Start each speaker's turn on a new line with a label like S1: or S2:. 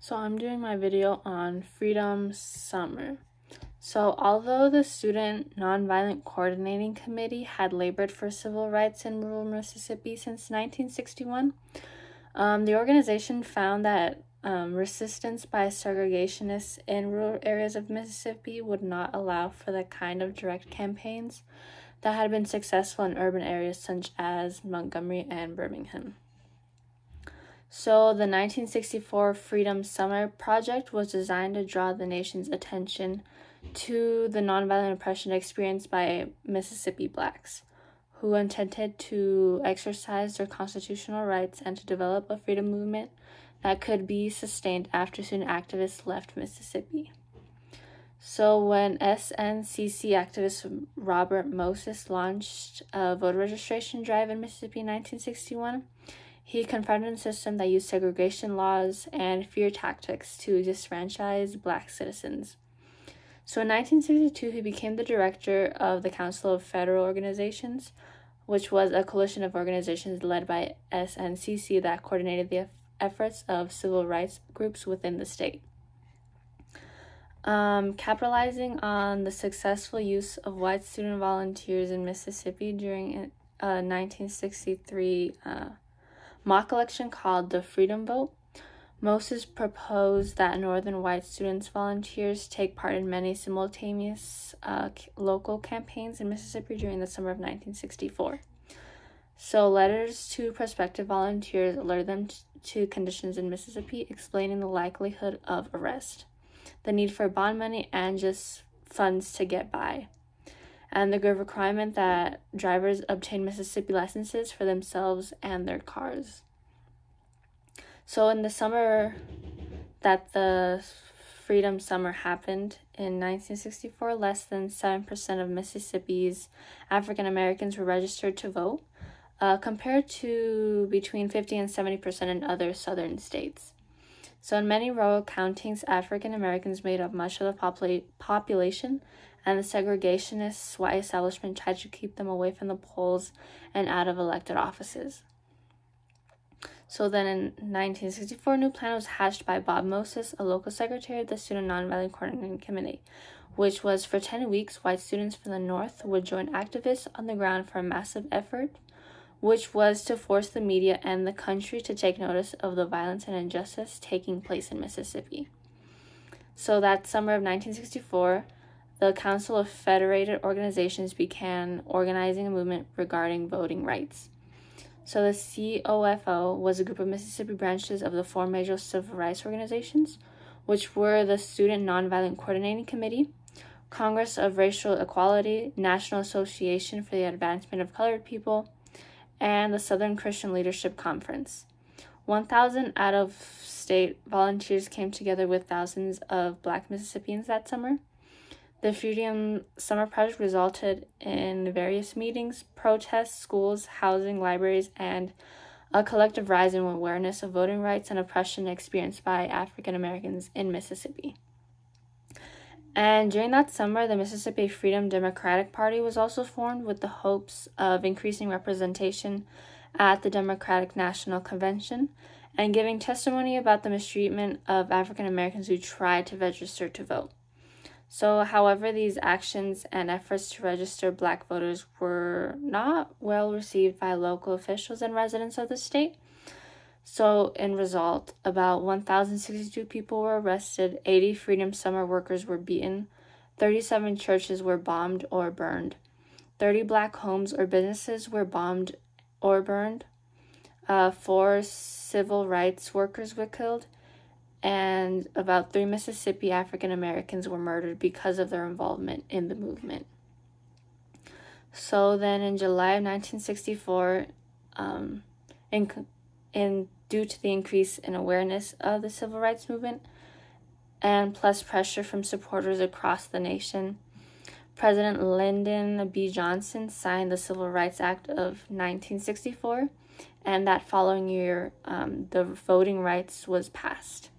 S1: So I'm doing my video on Freedom Summer. So although the Student Nonviolent Coordinating Committee had labored for civil rights in rural Mississippi since 1961, um, the organization found that um, resistance by segregationists in rural areas of Mississippi would not allow for the kind of direct campaigns that had been successful in urban areas such as Montgomery and Birmingham. So, the 1964 Freedom Summer Project was designed to draw the nation's attention to the nonviolent oppression experienced by Mississippi blacks, who intended to exercise their constitutional rights and to develop a freedom movement that could be sustained after student activists left Mississippi. So, when SNCC activist Robert Moses launched a voter registration drive in Mississippi in 1961, he confronted a system that used segregation laws and fear tactics to disfranchise black citizens. So in 1962, he became the director of the Council of Federal Organizations, which was a coalition of organizations led by SNCC that coordinated the efforts of civil rights groups within the state. Um, capitalizing on the successful use of white student volunteers in Mississippi during uh, 1963 uh, mock election called the Freedom Vote, Moses proposed that Northern white students volunteers take part in many simultaneous uh, local campaigns in Mississippi during the summer of 1964. So, letters to prospective volunteers alerted them to conditions in Mississippi, explaining the likelihood of arrest, the need for bond money, and just funds to get by, and the requirement that drivers obtain Mississippi licenses for themselves and their cars. So, in the summer that the Freedom Summer happened in 1964, less than 7% of Mississippi's African Americans were registered to vote, uh, compared to between 50 and 70% in other southern states. So, in many rural counties, African Americans made up much of the popula- population, and the segregationist white establishment tried to keep them away from the polls and out of elected offices. So then in 1964, a new plan was hatched by Bob Moses, a local secretary of the Student Nonviolent Coordinating Committee, which was for 10 weeks, white students from the North would join activists on the ground for a massive effort, which was to force the media and the country to take notice of the violence and injustice taking place in Mississippi. So that summer of 1964, the Council of Federated Organizations began organizing a movement regarding voting rights. So the COFO was a group of Mississippi branches of the four major civil rights organizations, which were the Student Nonviolent Coordinating Committee, Congress of Racial Equality, National Association for the Advancement of Colored People, and the Southern Christian Leadership Conference. 1,000 out of state volunteers came together with thousands of black Mississippians that summer the Freedom Summer Project resulted in various meetings, protests, schools, housing, libraries, and a collective rise in awareness of voting rights and oppression experienced by African Americans in Mississippi. And during that summer, the Mississippi Freedom Democratic Party was also formed with the hopes of increasing representation at the Democratic National Convention and giving testimony about the mistreatment of African Americans who tried to register to vote. So, however, these actions and efforts to register black voters were not well received by local officials and residents of the state. So, in result, about 1,062 people were arrested, 80 Freedom Summer workers were beaten, 37 churches were bombed or burned, 30 black homes or businesses were bombed or burned, uh, four civil rights workers were killed, and about three Mississippi African Americans were murdered because of their involvement in the movement. So then, in July of 1964, um, in, in due to the increase in awareness of the civil rights movement and plus pressure from supporters across the nation, President Lyndon B. Johnson signed the Civil Rights Act of 1964, and that following year, um, the Voting Rights was passed.